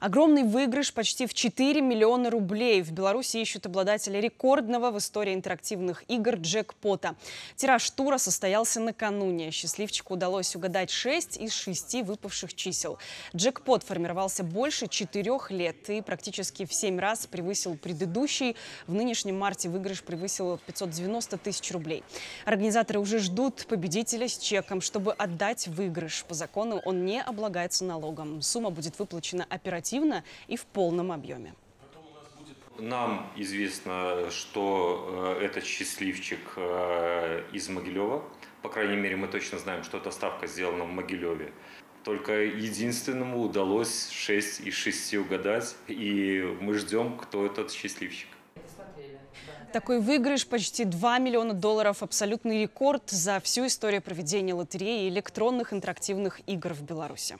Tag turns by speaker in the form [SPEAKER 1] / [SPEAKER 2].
[SPEAKER 1] Огромный выигрыш почти в 4 миллиона рублей. В Беларуси ищут обладателя рекордного в истории интерактивных игр джекпота. Тираж тура состоялся накануне. Счастливчику удалось угадать 6 из 6 выпавших чисел. Джекпот формировался больше 4 лет и практически в 7 раз превысил предыдущий. В нынешнем марте выигрыш превысил 590 тысяч рублей. Организаторы уже ждут победителя с чеком, чтобы отдать выигрыш. По закону он не облагается налогом. Сумма будет выплачена оперативно оперативно и в полном объеме.
[SPEAKER 2] Нам известно, что э, этот счастливчик э, из Могилева. По крайней мере, мы точно знаем, что эта ставка сделана в Могилеве. Только единственному удалось 6 из 6 угадать, и мы ждем, кто этот счастливчик.
[SPEAKER 1] Такой выигрыш почти 2 миллиона долларов – абсолютный рекорд за всю историю проведения лотереи и электронных интерактивных игр в Беларуси.